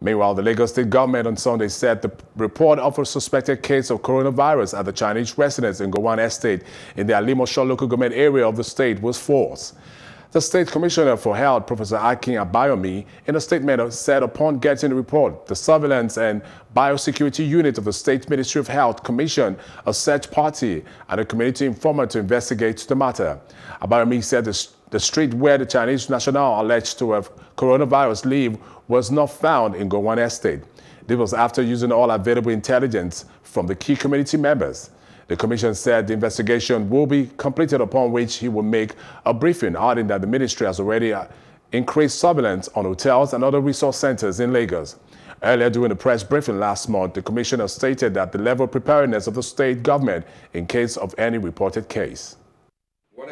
Meanwhile, the Lagos State government on Sunday said the report of a suspected case of coronavirus at the Chinese residence in Gowon Estate in the Alimosho local government area of the state was false. The State Commissioner for Health, Professor Akin Abayomi, in a statement said upon getting the report, the Surveillance and Biosecurity Unit of the State Ministry of Health commissioned a search party and a community informant to investigate the matter. Abayomi said the, the street where the Chinese national alleged to have coronavirus lived was not found in Gowon Estate. This was after using all available intelligence from the key community members. The commission said the investigation will be completed upon which he will make a briefing, adding that the ministry has already uh, increased surveillance on hotels and other resource centers in Lagos. Earlier during the press briefing last month, the commissioner stated that the level of preparedness of the state government in case of any reported case.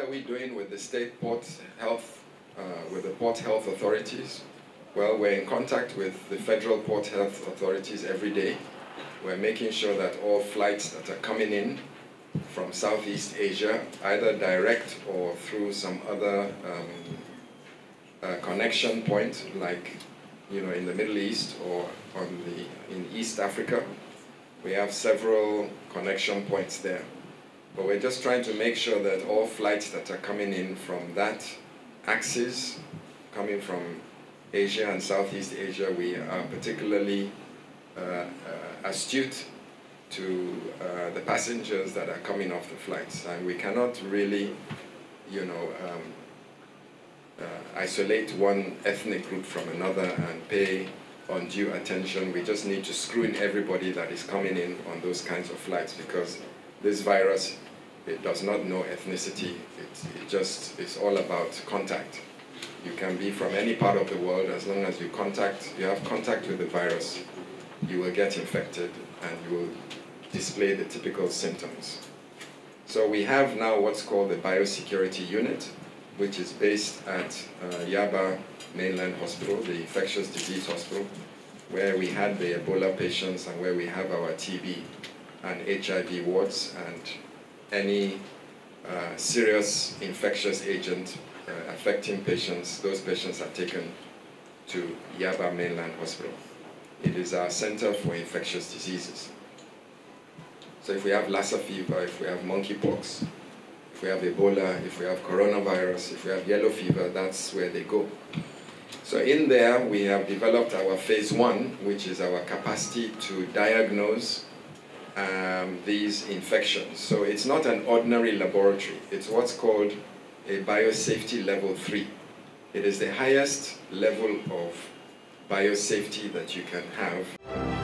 Are we doing with the state port health, uh, with the port health authorities? Well, we're in contact with the federal port health authorities every day. We're making sure that all flights that are coming in from Southeast Asia, either direct or through some other um, uh, connection point, like you know, in the Middle East or on the, in East Africa, we have several connection points there. But we're just trying to make sure that all flights that are coming in from that axis, coming from Asia and Southeast Asia, we are particularly uh, uh, astute to uh, the passengers that are coming off the flights. And we cannot really, you know, um, uh, isolate one ethnic group from another and pay undue attention. We just need to screw in everybody that is coming in on those kinds of flights because this virus, it does not know ethnicity. It, it just is all about contact. You can be from any part of the world as long as you contact, you have contact with the virus, you will get infected and you will display the typical symptoms. So we have now what's called the biosecurity unit, which is based at uh, Yaba Mainland Hospital, the infectious disease hospital, where we had the Ebola patients and where we have our TB and HIV wards and any uh, serious infectious agent uh, affecting patients, those patients are taken to Yaba Mainland Hospital. It is our center for infectious diseases. So if we have Lassa fever, if we have monkeypox, if we have Ebola, if we have coronavirus, if we have yellow fever, that's where they go. So in there, we have developed our phase one, which is our capacity to diagnose um, these infections. So it's not an ordinary laboratory. It's what's called a biosafety level 3. It is the highest level of biosafety that you can have.